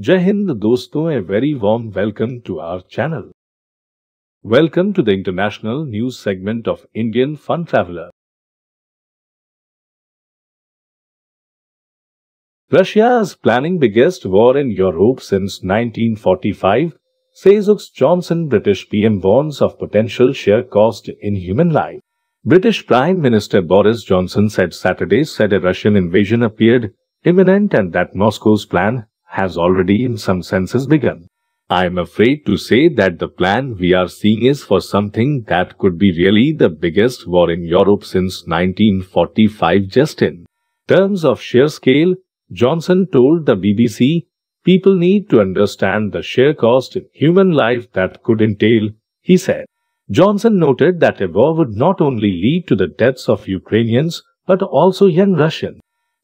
Jai Hind dosto a very warm welcome to our channel. Welcome to the international news segment of Indian Fun Traveler. Russia is planning biggest war in Europe since 1945, says Johnson British PM warns of potential share cost in human life. British Prime Minister Boris Johnson said Saturday said a Russian invasion appeared imminent and that Moscow's plan has already in some senses begun. I am afraid to say that the plan we are seeing is for something that could be really the biggest war in Europe since 1945 just in terms of sheer scale, Johnson told the BBC, people need to understand the sheer cost in human life that could entail, he said. Johnson noted that a war would not only lead to the deaths of Ukrainians, but also young Russians.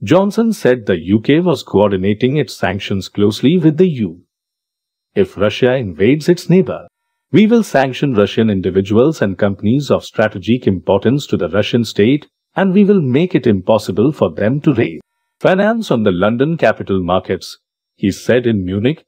Johnson said the UK was coordinating its sanctions closely with the EU. If Russia invades its neighbor, we will sanction Russian individuals and companies of strategic importance to the Russian state and we will make it impossible for them to raise finance on the London capital markets, he said in Munich,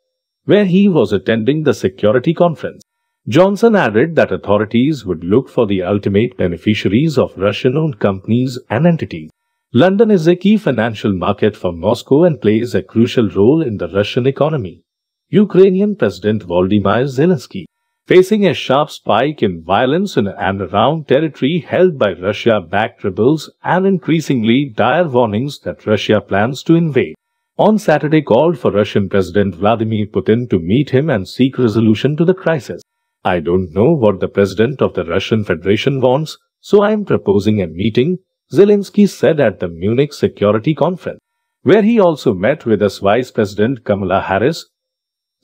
where he was attending the security conference. Johnson added that authorities would look for the ultimate beneficiaries of Russian-owned companies and entities. London is a key financial market for Moscow and plays a crucial role in the Russian economy. Ukrainian President Volodymyr Zelensky, facing a sharp spike in violence in and around territory held by Russia-backed rebels and increasingly dire warnings that Russia plans to invade, on Saturday called for Russian President Vladimir Putin to meet him and seek resolution to the crisis. I don't know what the President of the Russian Federation wants, so I am proposing a meeting Zelensky said at the Munich Security Conference, where he also met with US Vice President Kamala Harris.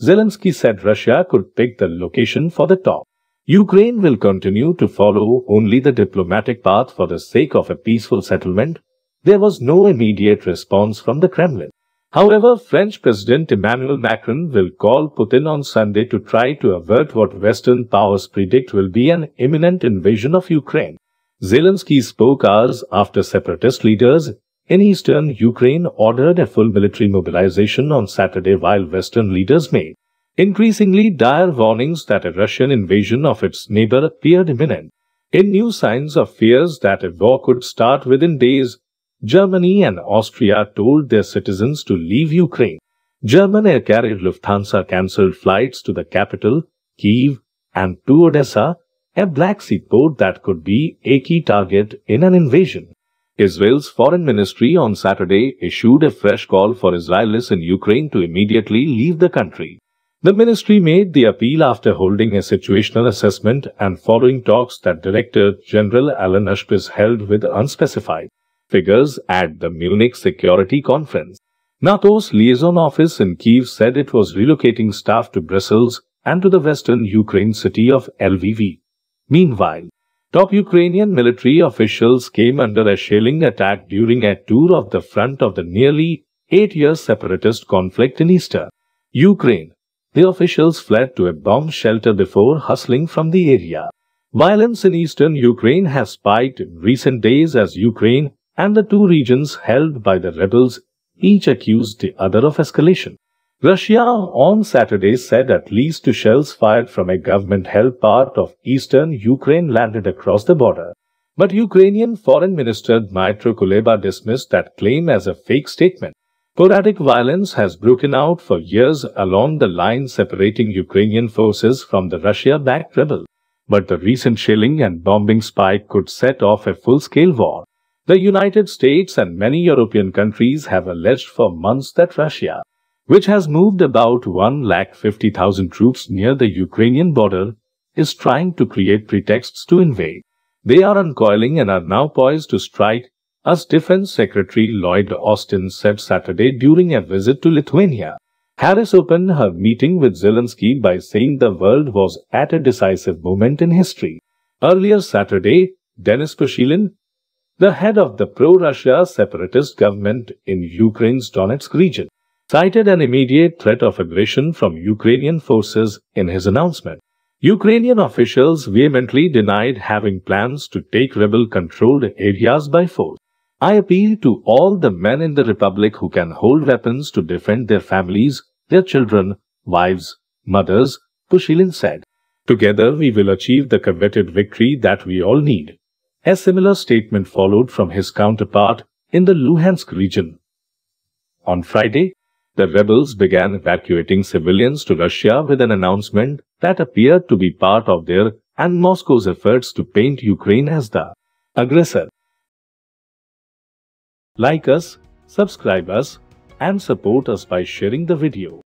Zelensky said Russia could pick the location for the talk. Ukraine will continue to follow only the diplomatic path for the sake of a peaceful settlement. There was no immediate response from the Kremlin. However, French President Emmanuel Macron will call Putin on Sunday to try to avert what Western powers predict will be an imminent invasion of Ukraine. Zelensky spoke hours after separatist leaders in eastern Ukraine ordered a full military mobilization on Saturday while Western leaders made increasingly dire warnings that a Russian invasion of its neighbor appeared imminent. In new signs of fears that a war could start within days, Germany and Austria told their citizens to leave Ukraine. German air carrier Lufthansa cancelled flights to the capital, Kiev, and to Odessa a Black Sea port that could be a key target in an invasion. Israel's foreign ministry on Saturday issued a fresh call for Israelis in Ukraine to immediately leave the country. The ministry made the appeal after holding a situational assessment and following talks that Director General Alan Ushpiz held with unspecified figures at the Munich Security Conference. NATO's liaison office in Kiev said it was relocating staff to Brussels and to the western Ukraine city of Lviv. Meanwhile, top Ukrainian military officials came under a shelling attack during a tour of the front of the nearly eight-year separatist conflict in eastern Ukraine. The officials fled to a bomb shelter before hustling from the area. Violence in eastern Ukraine has spiked in recent days as Ukraine and the two regions held by the rebels each accused the other of escalation. Russia on Saturday said at least two shells fired from a government-held part of eastern Ukraine landed across the border. But Ukrainian Foreign Minister Dmytro Kuleba dismissed that claim as a fake statement. Sporadic violence has broken out for years along the line separating Ukrainian forces from the Russia-backed rebels. But the recent shelling and bombing spike could set off a full-scale war. The United States and many European countries have alleged for months that Russia which has moved about 1,50,000 troops near the Ukrainian border, is trying to create pretexts to invade. They are uncoiling and are now poised to strike, as Defense Secretary Lloyd Austin said Saturday during a visit to Lithuania. Harris opened her meeting with Zelensky by saying the world was at a decisive moment in history. Earlier Saturday, Denis Pushilin, the head of the pro-Russia separatist government in Ukraine's Donetsk region, cited an immediate threat of aggression from Ukrainian forces in his announcement. Ukrainian officials vehemently denied having plans to take rebel-controlled areas by force. I appeal to all the men in the Republic who can hold weapons to defend their families, their children, wives, mothers, Pushilin said. Together we will achieve the coveted victory that we all need. A similar statement followed from his counterpart in the Luhansk region. On Friday, the rebels began evacuating civilians to Russia with an announcement that appeared to be part of their and Moscow's efforts to paint Ukraine as the aggressor. Like us, subscribe us, and support us by sharing the video.